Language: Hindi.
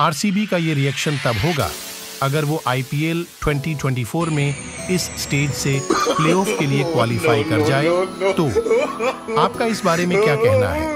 आरसीबी का ये रिएक्शन तब होगा अगर वो आईपीएल 2024 में इस स्टेज से प्लेऑफ के लिए क्वालिफाई कर जाए तो। आपका इस बारे में क्या कहना है?